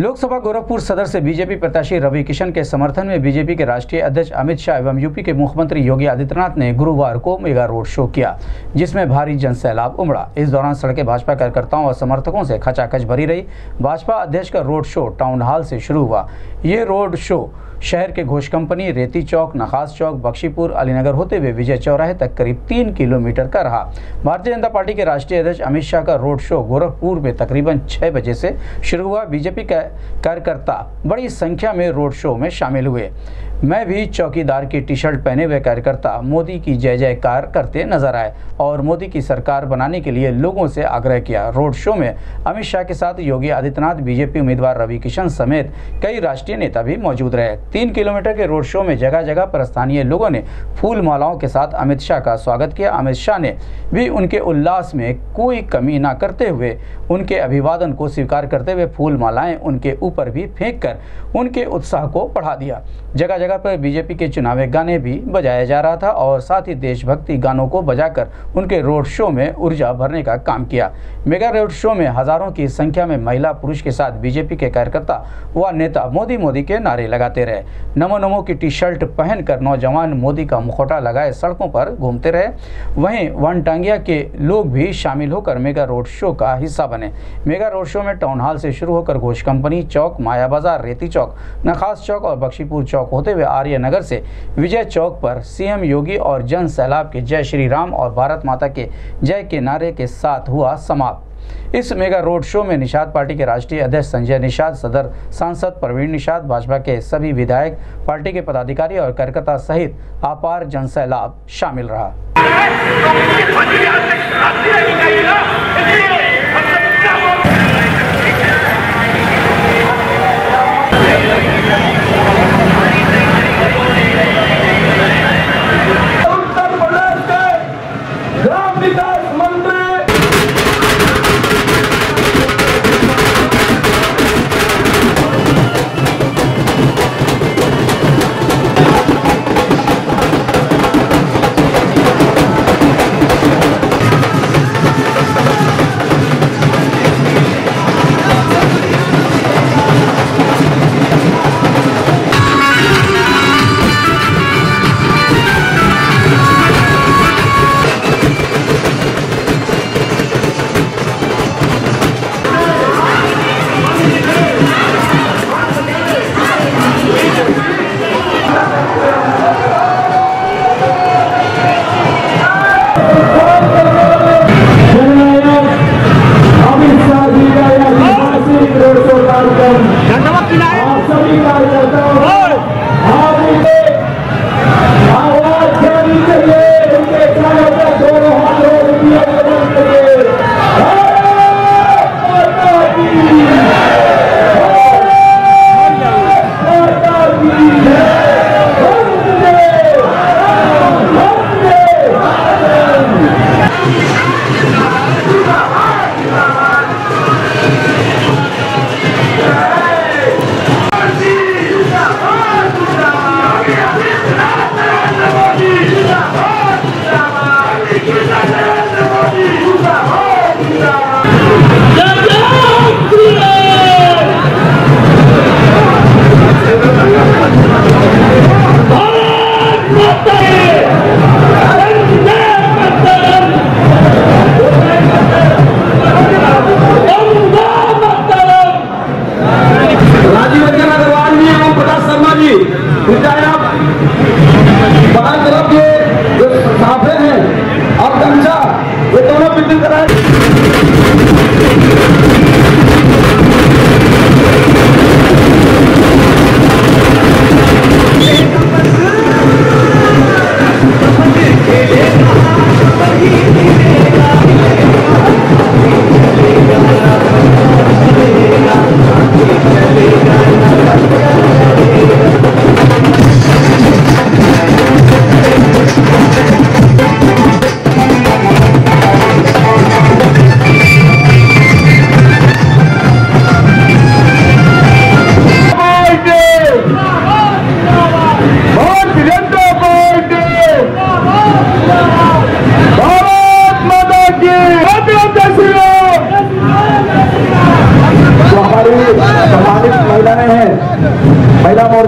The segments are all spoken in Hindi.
लोकसभा गोरखपुर सदर से बीजेपी प्रत्याशी रवि किशन के समर्थन में बीजेपी के राष्ट्रीय अध्यक्ष अमित शाह एवं यूपी के मुख्यमंत्री योगी आदित्यनाथ ने गुरुवार को मेगा रोड शो किया, जिसमें भारी जन सैलाब उमड़ा। इस दौरान सड़कें भाजपा कार्यकर्ताओं और समर्थकों से खचाखच भरी रही। भाजपा अध्यक्ष का रोड शो टाउन हॉल से शुरू हुआ। ये रोड शो शहर के घोष कंपनी रेती चौक, नखास चौक, बख्शीपुर, अलीनगर होते हुए विजय चौराहे तक करीब तीन किलोमीटर का रहा। भारतीय जनता पार्टी के राष्ट्रीय अध्यक्ष अमित शाह का रोड शो गोरखपुर में तकरीबन छह बजे से शुरू हुआ। बीजेपी कार्यकर्ता बड़ी संख्या में रोड शो में शामिल हुए। मैं भी चौकीदार की टी शर्ट पहने हुए कार्यकर्ता मोदी की जय जयकार करते नज़र आए और मोदी की सरकार बनाने के लिए लोगों से आग्रह किया। रोड शो में अमित शाह के साथ योगी आदित्यनाथ, बीजेपी उम्मीदवार रवि किशन समेत कई राष्ट्रीय नेता भी मौजूद रहे। तीन किलोमीटर के रोड शो में जगह जगह पर स्थानीय लोगों ने फूल मालाओं के साथ अमित शाह का स्वागत किया। अमित शाह ने भी उनके उल्लास में कोई कमी न करते हुए उनके अभिवादन को स्वीकार करते हुए फूल मालाएँ उनके ऊपर भी फेंक कर उनके उत्साह को बढ़ा दिया। जगह जगह पर बीजेपी के चुनावी गाने भी बजाया जा रहा था और साथ ही देशभक्ति गानों को बजाकर उनके रोड शो में ऊर्जा भरने का काम किया। मेगा रोड शो में हज़ारों की संख्या में महिला पुरुष के साथ बीजेपी के कार्यकर्ता व नेता मोदी मोदी के नारे लगाते रहे। नमो नमो की टी शर्ट पहनकर नौजवान मोदी का मुखौटा लगाए सड़कों पर घूमते रहे। वहीं वन टांगिया के लोग भी शामिल होकर मेगा रोड शो का हिस्सा बने। मेगा रोड शो में टाउन हॉल से शुरू होकर घोष कंपनी चौक, माया बाज़ार, रेती चौक, नखास चौक और बख्शीपुर चौक होते हुए आर्य नगर से विजय चौक पर सीएम योगी और जन सैलाब के जय श्री राम और भारत माता के जय के नारे के साथ हुआ समाप्त इस मेगा रोड शो में निषाद पार्टी के राष्ट्रीय अध्यक्ष संजय निषाद सदर सांसद प्रवीण निषाद भाजपा के सभी विधायक पार्टी के पदाधिकारी और कार्यकर्ता सहित अपार जनसैलाब शामिल रहा उत्तर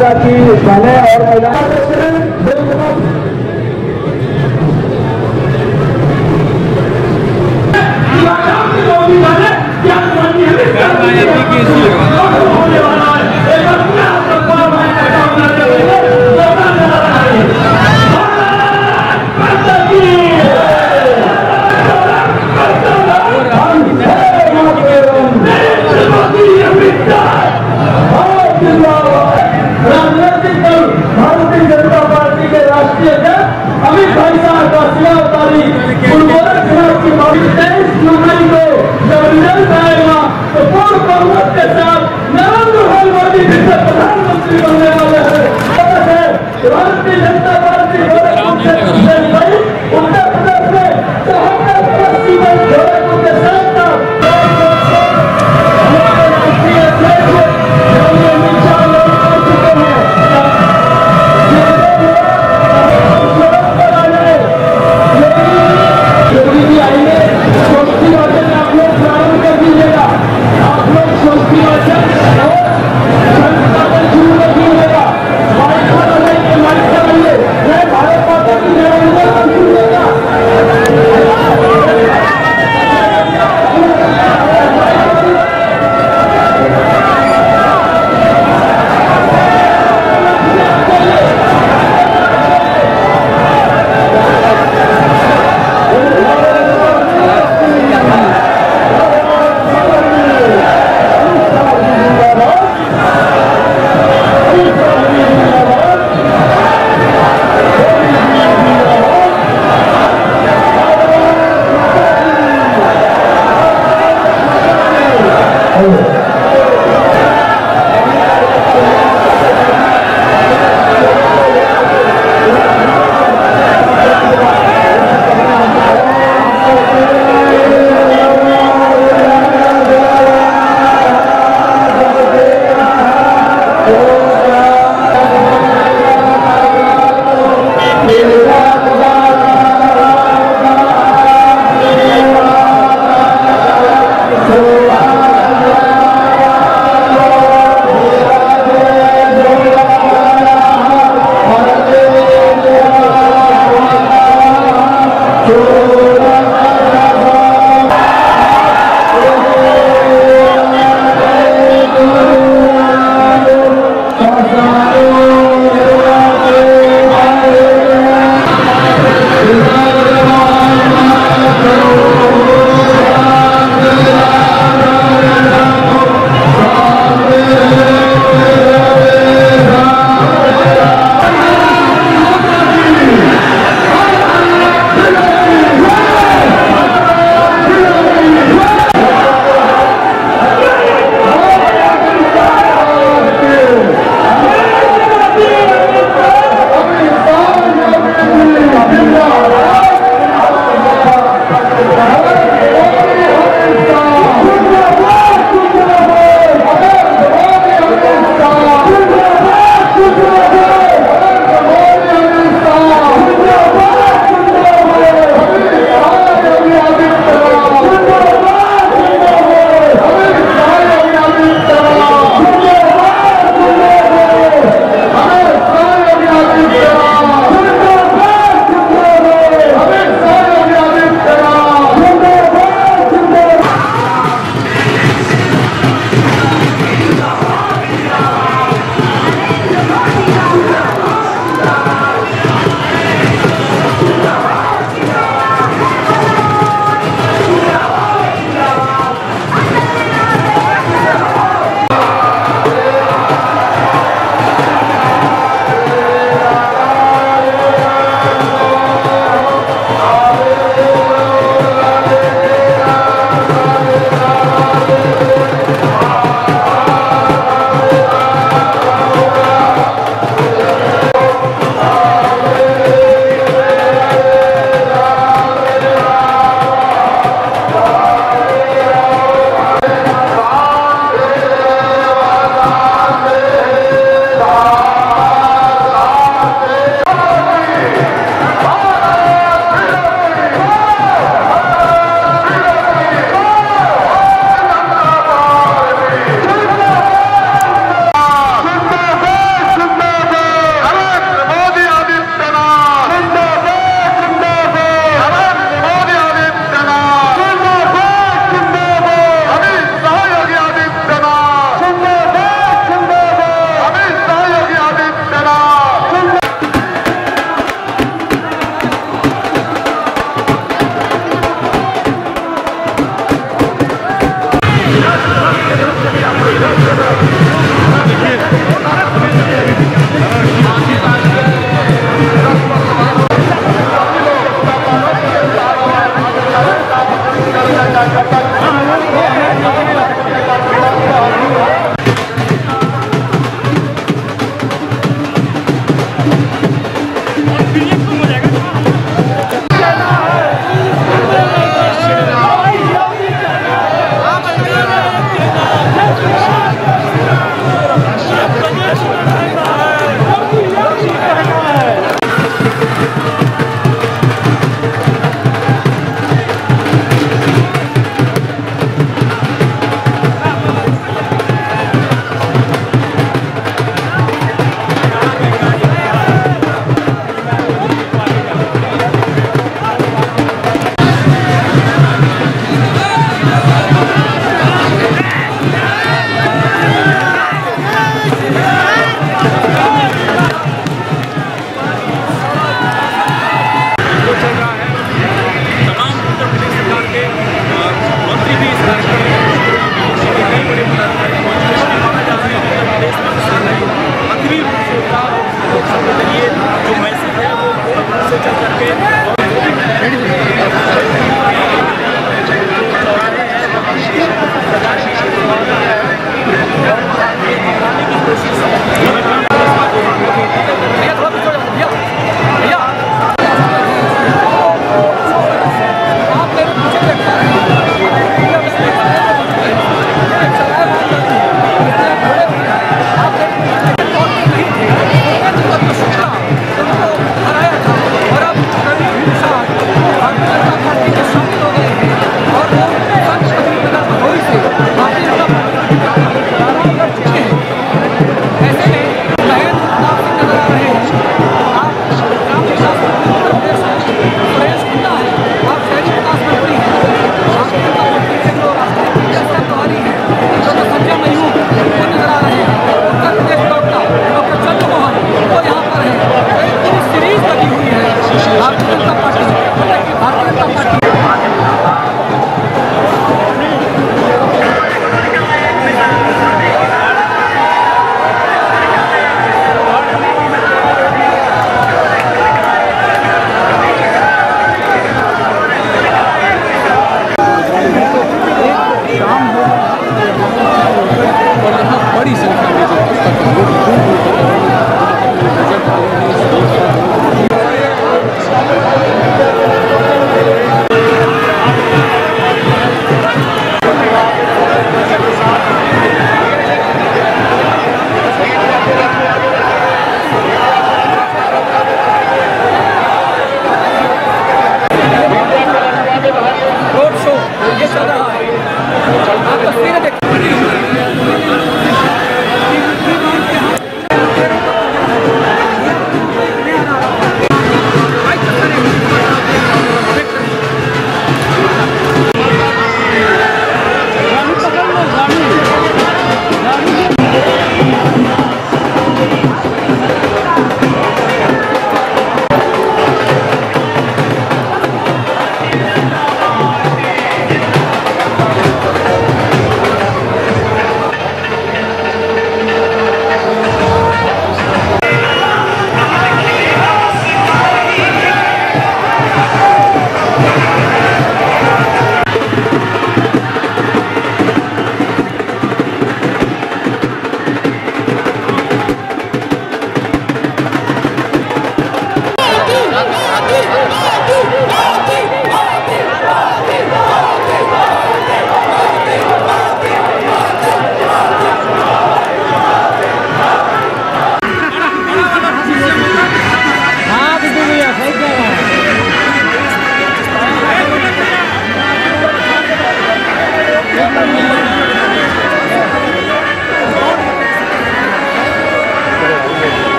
मोर्चा की बहने और महिला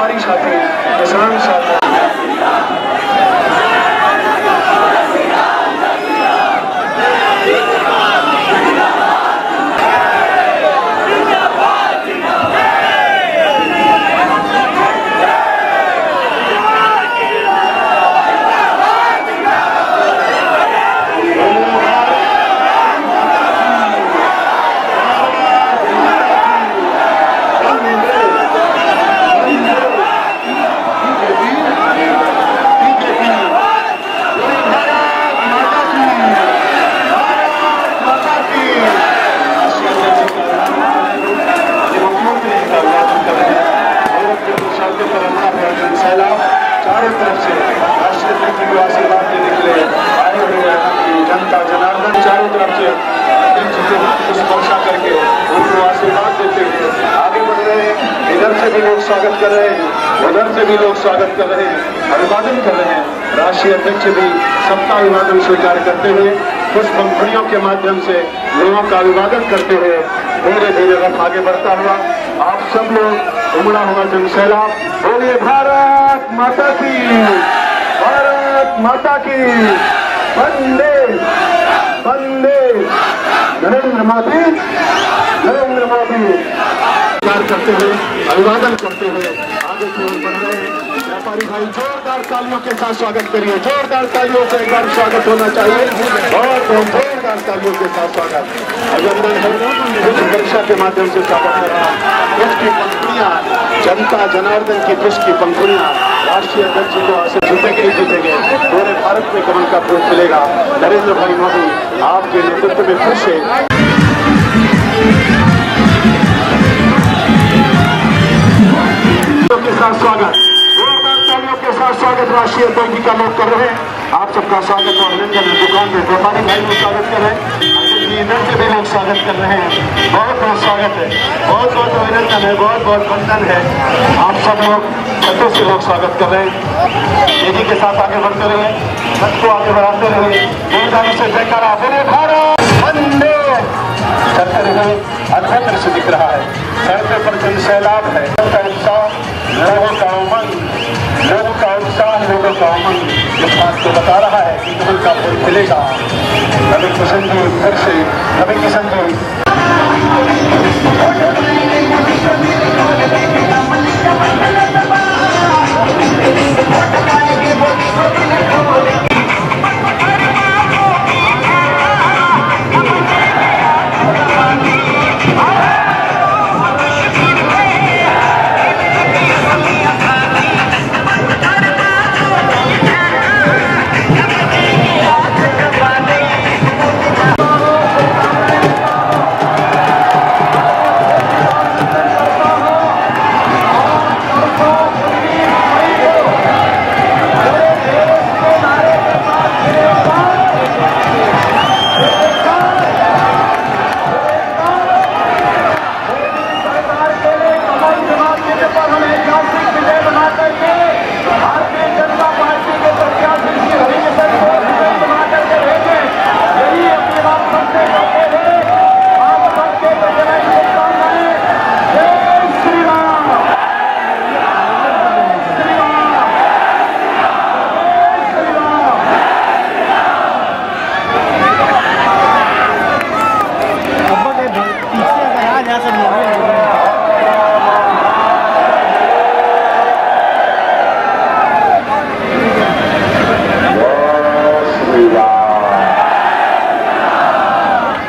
व्यापारी साथी किसान साथी Hey! सभी लोग स्वागत कर रहे हैं अभिवादन कर रहे हैं राष्ट्रीय अध्यक्ष भी सबका अभिवादन स्वीकार करते हुए कुछ पंखुड़ियों के माध्यम से लोगों का अभिवादन करते हुए धीरे धीरे रथ आगे बढ़ता हुआ आप सब लोग उमड़ा हुआ जन सैलाब बोलिए भारत माता की, भारत माता की, वंदे वंदे। नरेंद्र मोदी नरेंद्र मोदी। करते हुए, अभिवादन करते हुए आगे की ओर बढ़ रहे हैं। व्यापारी भाई, जोरदार तालियों के साथ स्वागत करिए। जोरदार तालियों से एक बार स्वागत होना चाहिए। बहुत बहुत जोरदार तालियों के साथ स्वागत। अभिनंदन है। परीक्षा के माध्यम से स्वागत कर रहा हूँ। कुछ की पंखुड़ियाँ जनता जनार्दन की कुछ की पंखुड़ियाँ राष्ट्रीय अध्यक्ष जी को जीतेंगे ही जीतेंगे। पूरे भारत में कमल का फूल मिलेगा नरेंद्र भाई मोदी आपके नेतृत्व में के साथ स्वागत। के स्वागत राष्ट्रीय अध्यक्ष जी का लोग कर रहे हैं। आप सबका स्वागत और अभिनंदन दुकान में व्यापारी भाई लोग स्वागत कर रहे हैं। इधर से भी लोग स्वागत कर रहे हैं। बहुत बहुत स्वागत है। बहुत बहुत अभिनंदन है। बहुत बहुत वंदन है। आप सब लोग छतों से लोग स्वागत कर रहे हैं। तेज़ी के साथ आगे बढ़ते रहे रथ को आगे बढ़ाते रहे जोरदार से जयकारा बोले भारत वंदे। चलते रहे अद्भुत दृश्य दिख रहा है। सड़कों पर जन सैलाब है। लोगों का उमंग लोगों का लोगों का अमन इस बात को बता रहा है कि कमल का फूल खिलेगा रवि किशन जी फिर से। रवि किशन जी।